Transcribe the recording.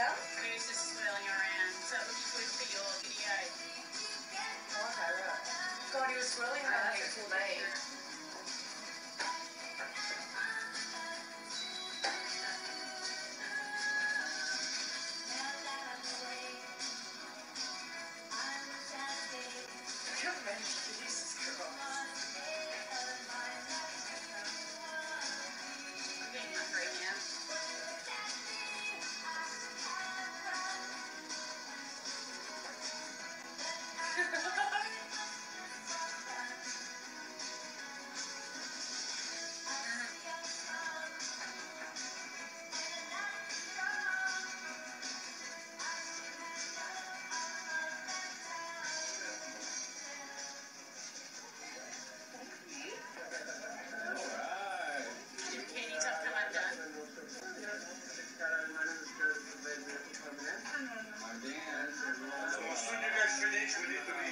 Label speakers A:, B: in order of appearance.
A: them?
B: Who's just swirling around, so it would be good for your video.
A: Oh, okay, right. God, he was swirling around here too late. Gracias.